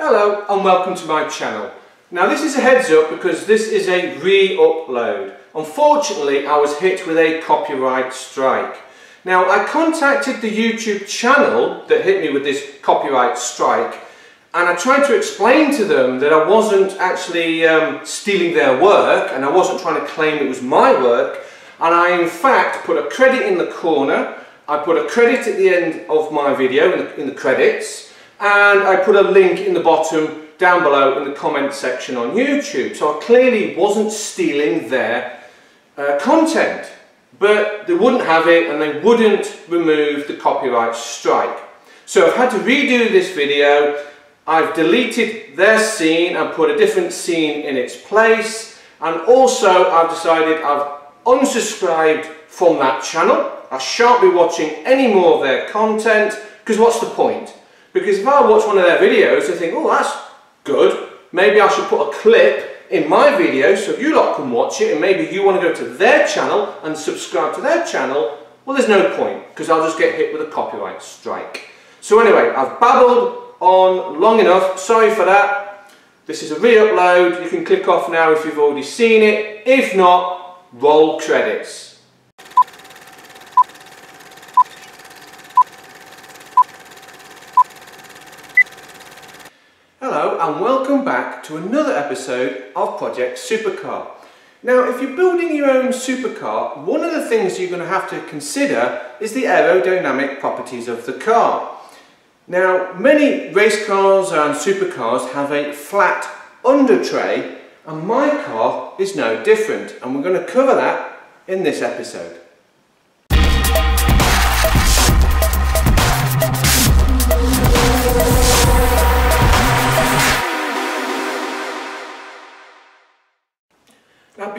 Hello and welcome to my channel. Now this is a heads up because this is a re-upload. Unfortunately I was hit with a copyright strike. Now I contacted the YouTube channel that hit me with this copyright strike and I tried to explain to them that I wasn't actually um, stealing their work and I wasn't trying to claim it was my work and I in fact put a credit in the corner I put a credit at the end of my video in the, in the credits and I put a link in the bottom down below in the comment section on YouTube. So I clearly wasn't stealing their uh, content, but they wouldn't have it and they wouldn't remove the copyright strike. So I've had to redo this video. I've deleted their scene and put a different scene in its place. And also I've decided I've unsubscribed from that channel I shan't be watching any more of their content because what's the point? Because if I watch one of their videos and think, oh that's good, maybe I should put a clip in my video so you lot can watch it and maybe you want to go to their channel and subscribe to their channel, well there's no point because I'll just get hit with a copyright strike. So anyway, I've babbled on long enough, sorry for that. This is a re-upload, you can click off now if you've already seen it. If not, roll credits. Hello and welcome back to another episode of Project Supercar. Now if you're building your own supercar, one of the things you're going to have to consider is the aerodynamic properties of the car. Now many race cars and supercars have a flat under tray and my car is no different and we're going to cover that in this episode.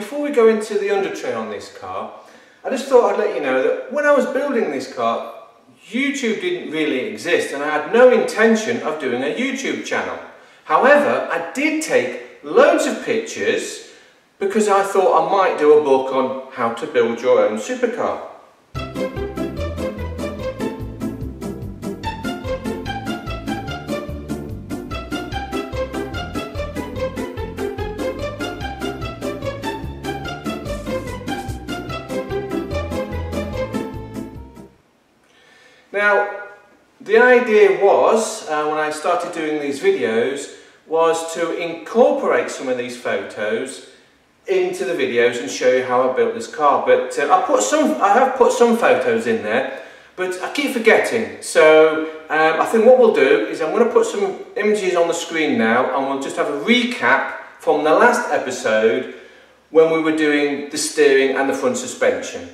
Before we go into the under tray on this car, I just thought I'd let you know that when I was building this car, YouTube didn't really exist and I had no intention of doing a YouTube channel. However, I did take loads of pictures because I thought I might do a book on how to build your own supercar. Now, the idea was, uh, when I started doing these videos, was to incorporate some of these photos into the videos and show you how I built this car. But uh, I put some, I have put some photos in there, but I keep forgetting. So um, I think what we'll do is I'm going to put some images on the screen now and we'll just have a recap from the last episode when we were doing the steering and the front suspension.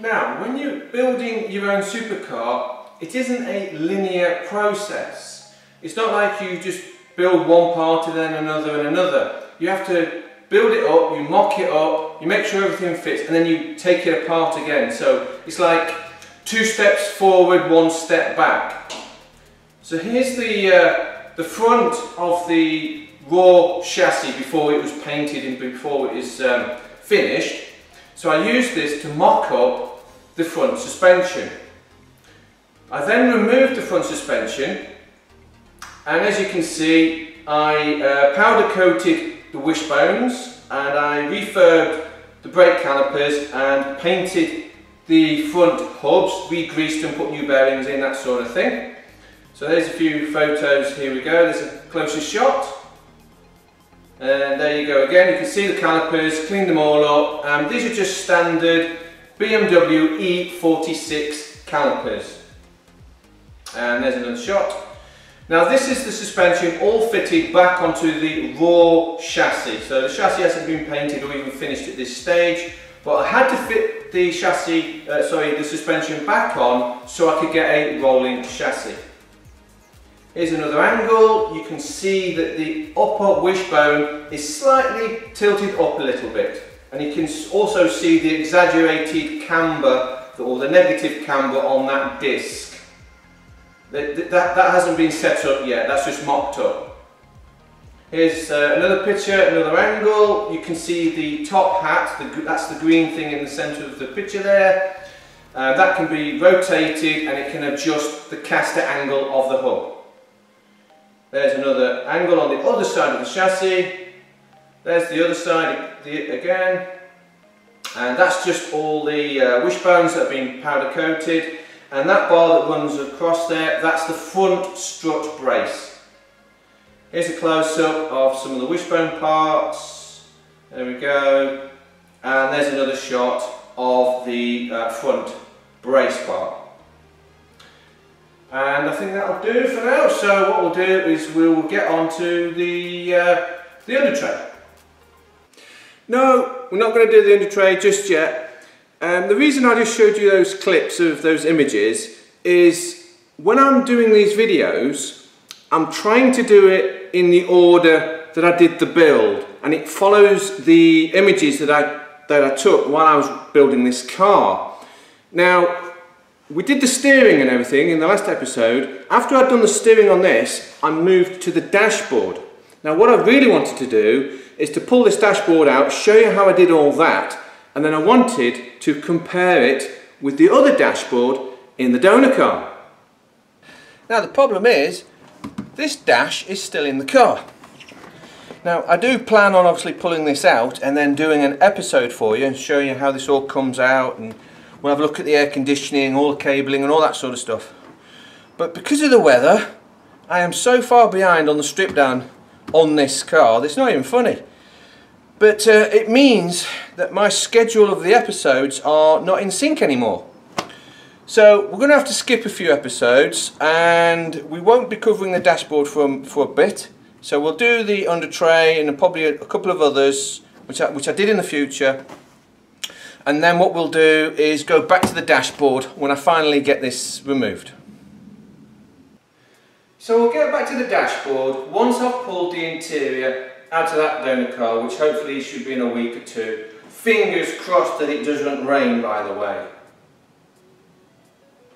Now, when you're building your own supercar, it isn't a linear process. It's not like you just build one part and then another and another. You have to build it up, you mock it up, you make sure everything fits, and then you take it apart again. So it's like two steps forward, one step back. So here's the, uh, the front of the raw chassis before it was painted and before it is um, finished. So I used this to mock up the front suspension. I then removed the front suspension and as you can see I uh, powder coated the wishbones and I refurbed the brake calipers and painted the front hubs, re-greased and put new bearings in, that sort of thing. So there's a few photos, here we go, there's a closer shot. And there you go again, you can see the calipers, cleaned them all up. Um, these are just standard BMW E46 calipers. And there's another shot. Now this is the suspension all fitted back onto the raw chassis. So the chassis hasn't been painted or even finished at this stage. But I had to fit the chassis, uh, sorry, the suspension back on so I could get a rolling chassis. Here's another angle. You can see that the upper wishbone is slightly tilted up a little bit and you can also see the exaggerated camber or the negative camber on that disc. That, that, that hasn't been set up yet, that's just mocked up. Here's uh, another picture, another angle. You can see the top hat, the, that's the green thing in the centre of the picture there. Uh, that can be rotated and it can adjust the caster angle of the hub. There's another angle on the other side of the chassis. There's the other side again. And that's just all the uh, wishbones that have been powder coated. And that bar that runs across there, that's the front strut brace. Here's a close-up of some of the wishbone parts. There we go. And there's another shot of the uh, front brace bar. And I think that'll do for now. So what we'll do is we'll get on to the, uh, the under tray. No, we're not going to do the under tray just yet. Um, the reason I just showed you those clips of those images is when I'm doing these videos, I'm trying to do it in the order that I did the build and it follows the images that I, that I took while I was building this car. Now, we did the steering and everything in the last episode. After I'd done the steering on this, I moved to the dashboard. Now what I really wanted to do is to pull this dashboard out, show you how I did all that, and then I wanted to compare it with the other dashboard in the donor car. Now the problem is, this dash is still in the car. Now I do plan on obviously pulling this out and then doing an episode for you and showing you how this all comes out and we'll have a look at the air conditioning, all the cabling and all that sort of stuff. But because of the weather, I am so far behind on the strip down on this car, it's not even funny. But uh, it means that my schedule of the episodes are not in sync anymore. So we're going to have to skip a few episodes and we won't be covering the dashboard for, for a bit. So we'll do the under tray and probably a, a couple of others which I, which I did in the future. And then what we'll do is go back to the dashboard when I finally get this removed. So we'll get back to the dashboard once I've pulled the interior out of that donor car, which hopefully should be in a week or two. Fingers crossed that it doesn't rain, by the way.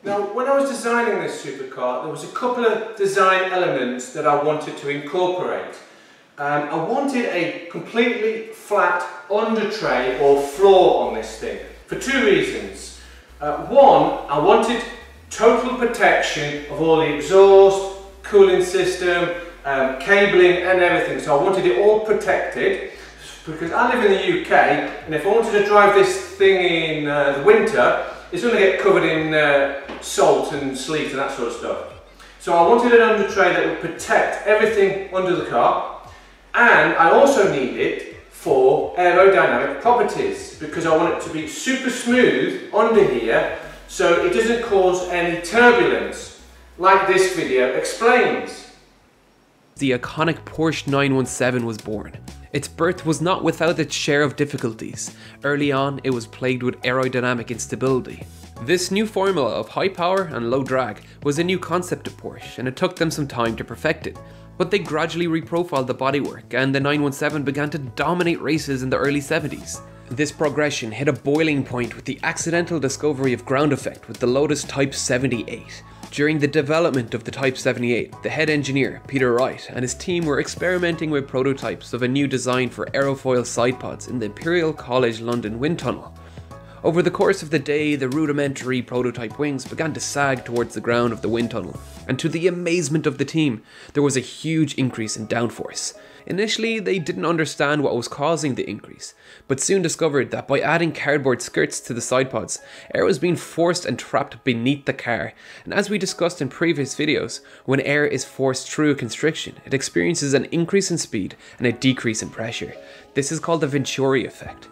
Now, when I was designing this supercar, there was a couple of design elements that I wanted to incorporate. Um, I wanted a completely flat under tray or floor on this thing for two reasons. Uh, one, I wanted total protection of all the exhaust, cooling system, um, cabling and everything. So I wanted it all protected because I live in the UK and if I wanted to drive this thing in uh, the winter, it's going to get covered in uh, salt and sleet and that sort of stuff. So I wanted an under tray that would protect everything under the car and I also need it for aerodynamic properties because I want it to be super smooth under here so it doesn't cause any turbulence like this video explains. The iconic Porsche 917 was born. Its birth was not without its share of difficulties. Early on, it was plagued with aerodynamic instability. This new formula of high power and low drag was a new concept to Porsche and it took them some time to perfect it. But they gradually reprofiled the bodywork and the 917 began to dominate races in the early 70s. This progression hit a boiling point with the accidental discovery of ground effect with the Lotus Type 78. During the development of the Type 78, the head engineer, Peter Wright, and his team were experimenting with prototypes of a new design for aerofoil side pods in the Imperial College London wind tunnel. Over the course of the day, the rudimentary prototype wings began to sag towards the ground of the wind tunnel, and to the amazement of the team, there was a huge increase in downforce. Initially, they didn't understand what was causing the increase, but soon discovered that by adding cardboard skirts to the side pods, air was being forced and trapped beneath the car. And as we discussed in previous videos, when air is forced through a constriction, it experiences an increase in speed and a decrease in pressure. This is called the Venturi effect.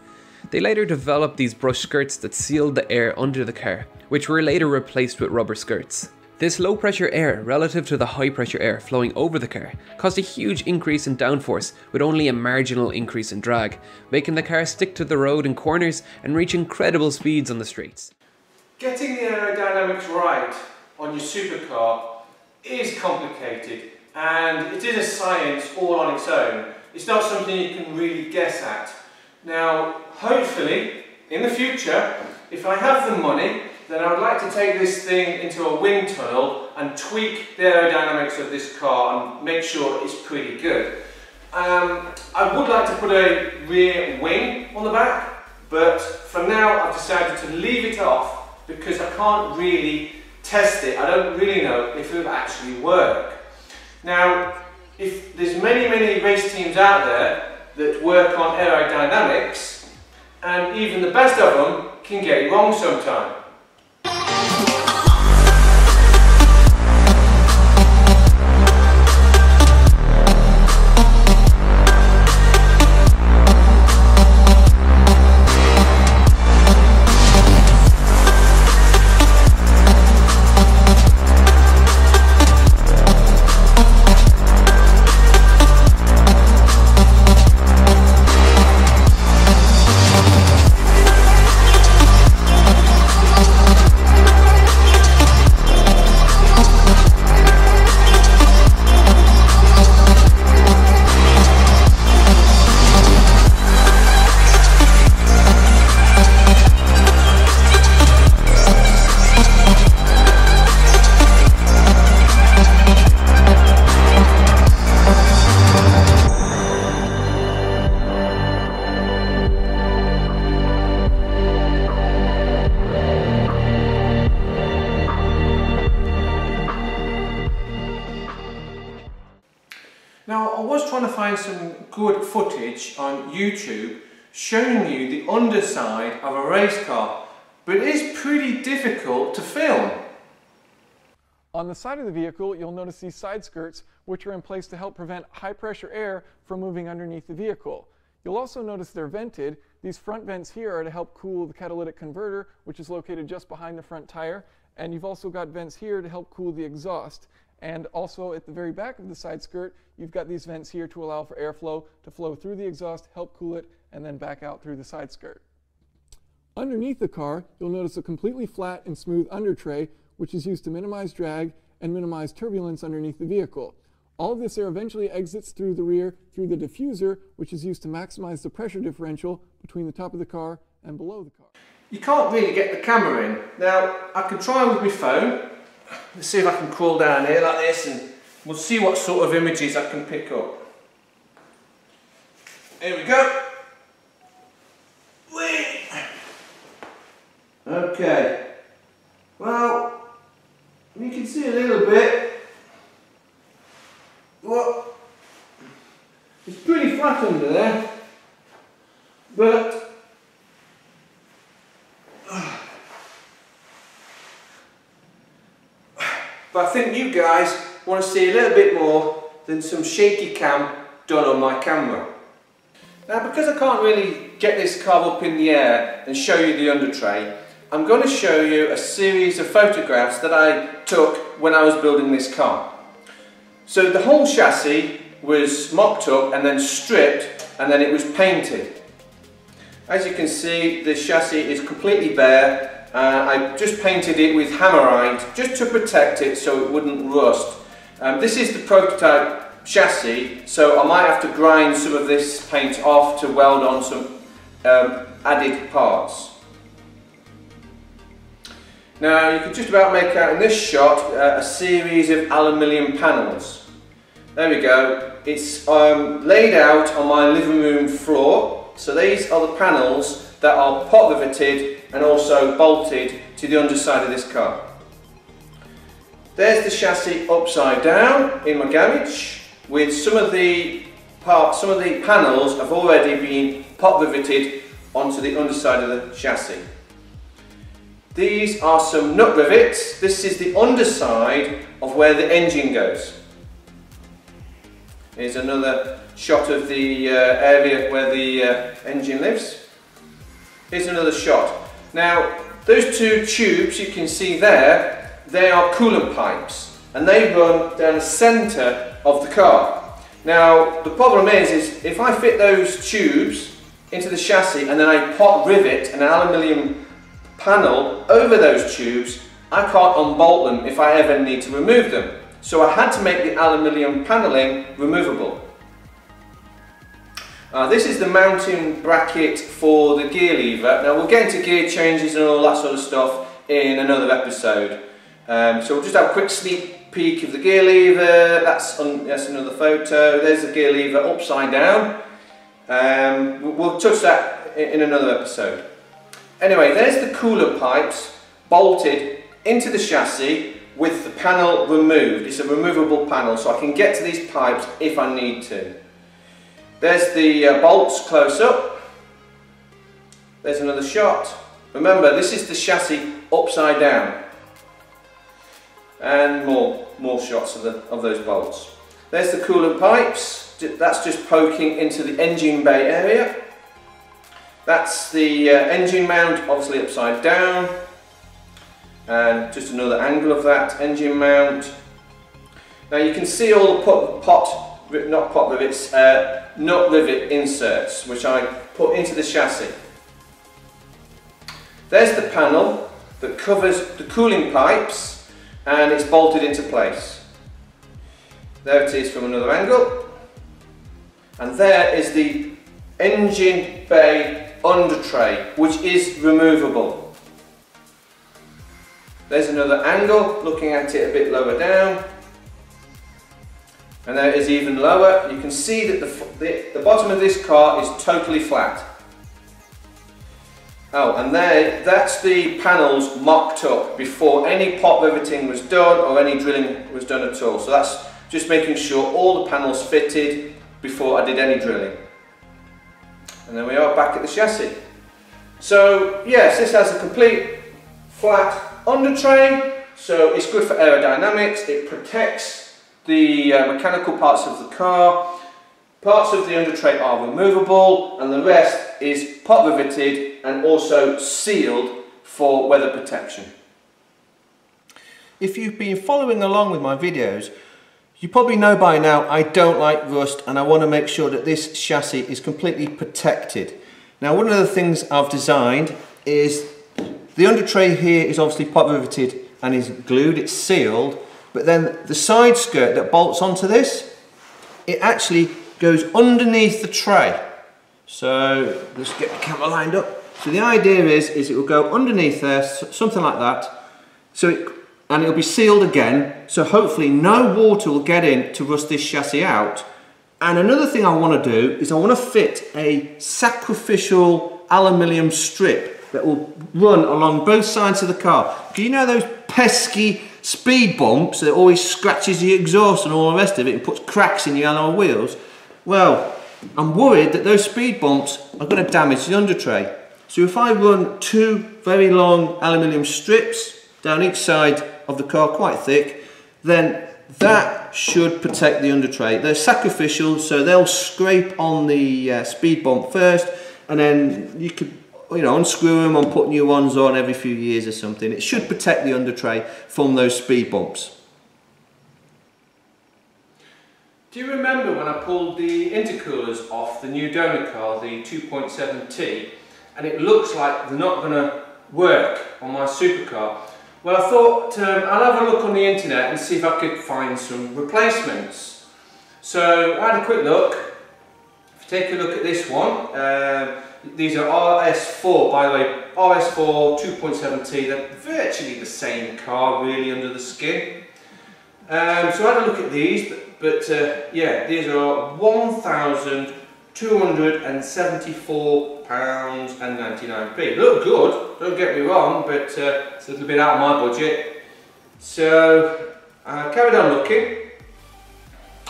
They later developed these brush skirts that sealed the air under the car, which were later replaced with rubber skirts. This low pressure air relative to the high pressure air flowing over the car caused a huge increase in downforce with only a marginal increase in drag, making the car stick to the road in corners and reach incredible speeds on the streets. Getting the aerodynamics right on your supercar is complicated and it is a science all on its own. It's not something you can really guess at. Now, hopefully, in the future, if I have the money, then I would like to take this thing into a wind tunnel and tweak the aerodynamics of this car and make sure it's pretty good. Um, I would like to put a rear wing on the back, but for now I've decided to leave it off because I can't really test it. I don't really know if it will actually work. Now, if there's many, many race teams out there that work on aerodynamics, and even the best of them can get it wrong sometimes. Trying to find some good footage on YouTube showing you the underside of a race car, but it is pretty difficult to film. On the side of the vehicle, you'll notice these side skirts, which are in place to help prevent high pressure air from moving underneath the vehicle. You'll also notice they're vented. These front vents here are to help cool the catalytic converter, which is located just behind the front tire. And you've also got vents here to help cool the exhaust. And also at the very back of the side skirt, you've got these vents here to allow for airflow to flow through the exhaust, help cool it, and then back out through the side skirt. Underneath the car, you'll notice a completely flat and smooth under tray, which is used to minimize drag and minimize turbulence underneath the vehicle. All of this air eventually exits through the rear through the diffuser, which is used to maximize the pressure differential between the top of the car and below the car. You can't really get the camera in. Now, I can try with my phone. Let's see if I can crawl down here like this and we'll see what sort of images I can pick up. Here we go. Whee! Okay. Well, you can see a little bit. Well, it's pretty flat under there, but but I think you guys want to see a little bit more than some shaky cam done on my camera. Now because I can't really get this car up in the air and show you the under tray, I'm going to show you a series of photographs that I took when I was building this car. So the whole chassis was mocked up and then stripped and then it was painted. As you can see the chassis is completely bare. Uh, I just painted it with hammerite just to protect it so it wouldn't rust. Um, this is the prototype chassis so I might have to grind some of this paint off to weld on some um, added parts. Now you can just about make out in this shot uh, a series of aluminium panels. There we go. It's um, laid out on my living room floor. So these are the panels that are pop riveted and also bolted to the underside of this car. There's the chassis upside down in my garage with some of the parts, some of the panels have already been pop riveted onto the underside of the chassis. These are some nut rivets. This is the underside of where the engine goes. Here's another shot of the uh, area where the uh, engine lives. Here's another shot. Now, those two tubes you can see there, they are coolant pipes and they run down the centre of the car. Now, the problem is, is if I fit those tubes into the chassis and then I pop rivet an aluminium panel over those tubes, I can't unbolt them if I ever need to remove them. So I had to make the aluminium paneling removable. Uh, this is the mounting bracket for the gear lever. Now we'll get into gear changes and all that sort of stuff in another episode. Um, so we'll just have a quick sneak peek of the gear lever. That's, on, that's another photo. There's the gear lever upside down. Um, we'll touch that in, another episode. Anyway, there's the coolant pipes bolted into the chassis with the panel removed. It's a removable panel so I can get to these pipes if I need to. There's the uh, bolts close up. There's another shot. Remember this is the chassis upside down. And more, more shots of, the, of those bolts. There's the coolant pipes. That's just poking into the engine bay area. That's the uh, engine mount, obviously upside down. And just another angle of that engine mount. Now you can see all the pot, pot not pop rivets, uh, nut rivet inserts, which I put into the chassis. There's the panel that covers the cooling pipes and it's bolted into place. There it is from another angle. And there is the engine bay under tray, which is removable. There's another angle, looking at it a bit lower down. And there is even lower. You can see that the, the, the bottom of this car is totally flat. Oh, and there, that's the panels mocked up before any pop riveting was done or any drilling was done at all. So that's just making sure all the panels fitted before I did any drilling. And then we are back at the chassis. So yes, this has a complete flat under tray, so it's good for aerodynamics, it protects the uh, mechanical parts of the car, parts of the under tray are removable and the rest is pop riveted and also sealed for weather protection. If you've been following along with my videos, you probably know by now I don't like rust and I want to make sure that this chassis is completely protected. Now one of the things I've designed is the under tray here is obviously pop riveted and is glued, it's sealed, but then the side skirt that bolts onto this, it actually goes underneath the tray. So let's get the camera lined up. So the idea is, is it will go underneath there, something like that. So it and it'll be sealed again so hopefully no water will get in to rust this chassis out and another thing I want to do is I want to fit a sacrificial aluminium strip that will run along both sides of the car do you know those pesky speed bumps that always scratches the exhaust and all the rest of it and puts cracks in your alloy wheels well I'm worried that those speed bumps are going to damage the under tray so if I run two very long aluminium strips down each side of the car quite thick, then that should protect the under tray. They're sacrificial, so they'll scrape on the uh, speed bump first, and then you could you know, unscrew them and put new ones on every few years or something. It should protect the under tray from those speed bumps. Do you remember when I pulled the intercoolers off the new donor car, the 2.7T, and it looks like they're not going to work on my supercar? Well, I thought um, I'll have a look on the internet and see if I could find some replacements. So I had a quick look. If you take a look at this one, uh, these are RS4, by the way, RS4 2.7T, they're virtually the same car really under the skin. Um, so I had a look at these, but, but uh, yeah, these are one thousand two hundred and seventy-four pounds and ninety-nine p. Look good, don't get me wrong, but uh, it's a little bit out of my budget. So I carried on looking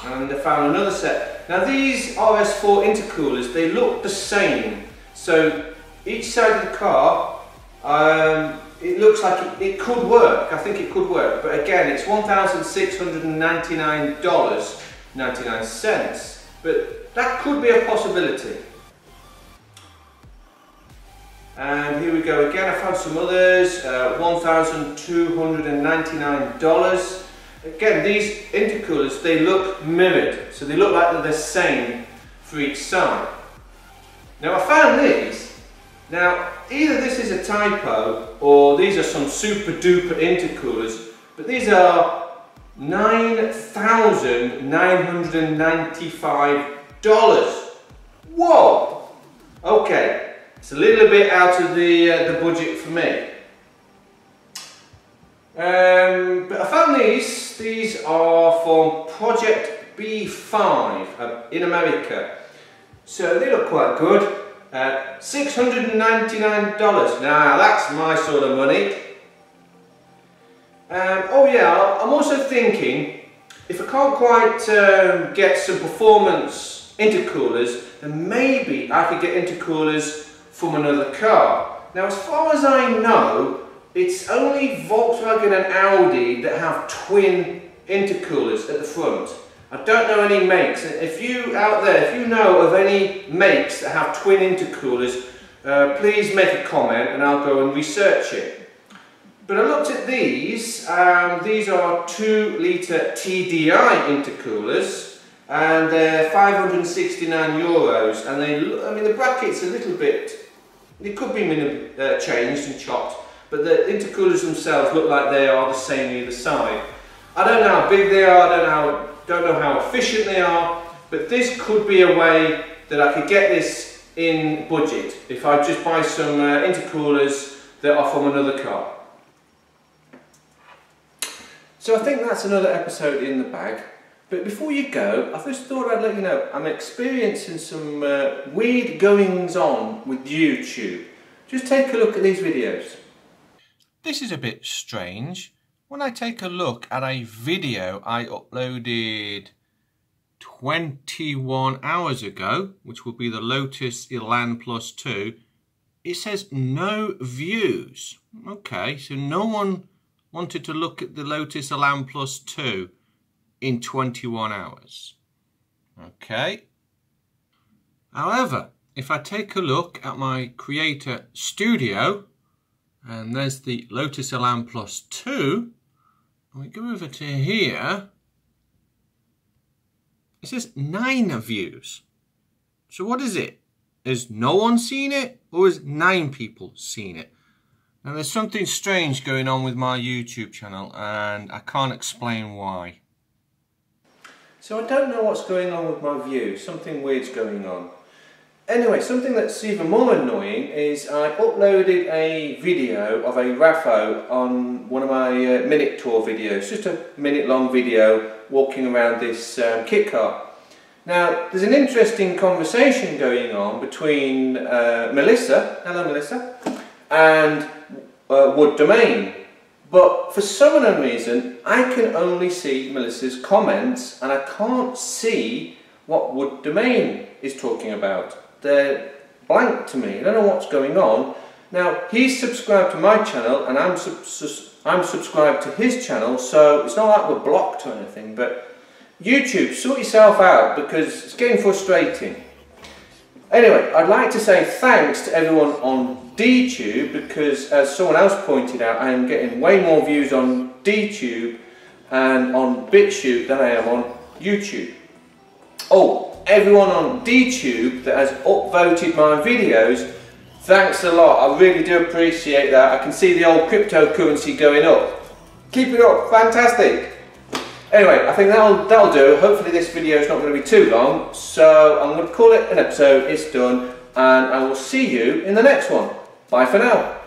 and I found another set. Now these RS4 intercoolers, they look the same. So each side of the car, um, it looks like it, it could work. I think it could work. But again, it's $1,699.99. But that could be a possibility. And here we go again, I found some others, uh, $1,299. Again, these intercoolers, they look mirrored, so they look like they're the same for each side. Now I found these. Now, either this is a typo, or these are some super duper intercoolers, but these are 9,995 dollars. Whoa! Okay, it's a little bit out of the, uh, the budget for me. Um, but I found these. These are from Project B5 uh, in America. So they look quite good. Uh, $699. Now that's my sort of money. Um, oh yeah, I'm also thinking, if I can't quite um, get some performance intercoolers, then maybe I could get intercoolers from another car. Now as far as I know, it's only Volkswagen and Audi that have twin intercoolers at the front. I don't know any makes. If you out there, if you know of any makes that have twin intercoolers, uh, please make a comment and I'll go and research it. But I looked at these, um, these are 2 litre TDI intercoolers and they're 569 euros and they, I mean the bracket's a little bit, it could be uh, changed and chopped but the intercoolers themselves look like they are the same either side. I don't know how big they are, I don't know, don't know how efficient they are, but this could be a way that I could get this in budget if I just buy some uh, intercoolers that are from another car. So I think that's another episode in the bag. But before you go, I just thought I'd let you know I'm experiencing some uh, weird goings on with YouTube. Just take a look at these videos. This is a bit strange. When I take a look at a video I uploaded 21 hours ago, which will be the Lotus Elan Plus 2, it says no views. Okay, so no one wanted to look at the Lotus Elan Plus 2 in 21 hours. Okay. However, if I take a look at my Creator Studio, and there's the Lotus Elan Plus 2, and we go over to here, it says 9 views. So what is it? Is no one seen it, or is 9 people seen it? Now there's something strange going on with my YouTube channel and I can't explain why. So I don't know what's going on with my views, something weird's going on. Anyway, something that's even more annoying is I uploaded a video of a RAFO on one of my uh, minute tour videos, just a minute long video walking around this um, kit car. Now, there's an interesting conversation going on between uh, Melissa, hello Melissa, and uh, Wood Domain. But for some unknown reason, I can only see Melissa's comments and I can't see what Wood Domain is talking about. They're blank to me. I don't know what's going on. Now, he's subscribed to my channel and I'm, sub I'm subscribed to his channel, so it's not like we're blocked or anything, but YouTube, sort yourself out because it's getting frustrating. Anyway, I'd like to say thanks to everyone on DTube because as someone else pointed out, I am getting way more views on DTube and on BitChute than I am on YouTube. Oh, everyone on DTube that has upvoted my videos, thanks a lot. I really do appreciate that. I can see the old cryptocurrency going up. Keep it up, fantastic. Anyway, I think that'll, that'll do. Hopefully this video is not going to be too long. So I'm going to call it an episode. It's done. And I will see you in the next one. Bye for now.